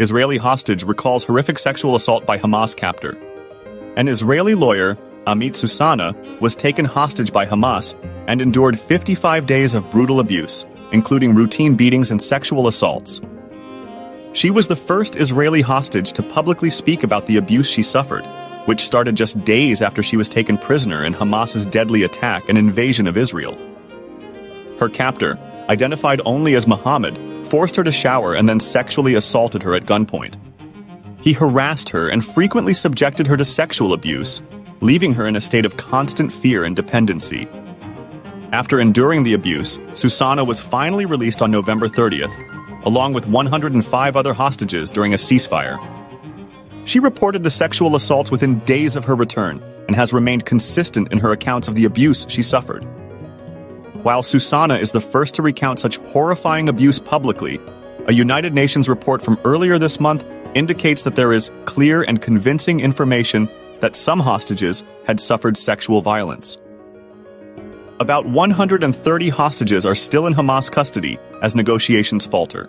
Israeli hostage recalls horrific sexual assault by Hamas captor. An Israeli lawyer, Amit Soussana, was taken hostage by Hamas and endured 55 days of brutal abuse, including routine beatings and sexual assaults. She was the first Israeli hostage to publicly speak about the abuse she suffered, which started just days after she was taken prisoner in Hamas's deadly attack and invasion of Israel. Her captor, identified only as Muhammad, forced her to shower and then sexually assaulted her at gunpoint. He harassed her and frequently subjected her to sexual abuse, leaving her in a state of constant fear and dependency. After enduring the abuse, Soussana was finally released on November 30th, along with 105 other hostages during a ceasefire. She reported the sexual assaults within days of her return and has remained consistent in her accounts of the abuse she suffered. While Soussana is the first to recount such horrifying abuse publicly, a United Nations report from earlier this month indicates that there is clear and convincing information that some hostages had suffered sexual violence. About 130 hostages are still in Hamas custody as negotiations falter.